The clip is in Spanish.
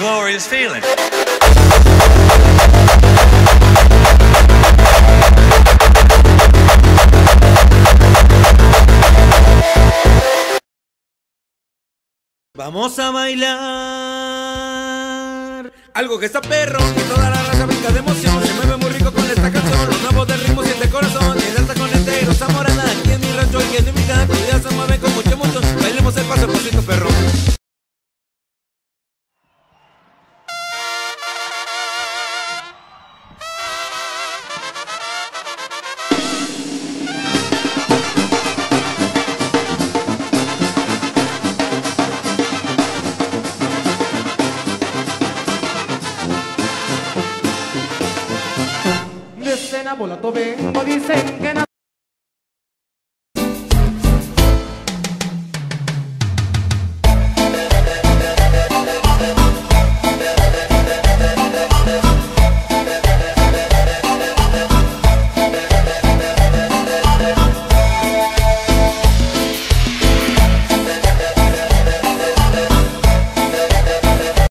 glorious feeling. Vamos a bailar algo que está perro, que toda la raza na bola dicen que na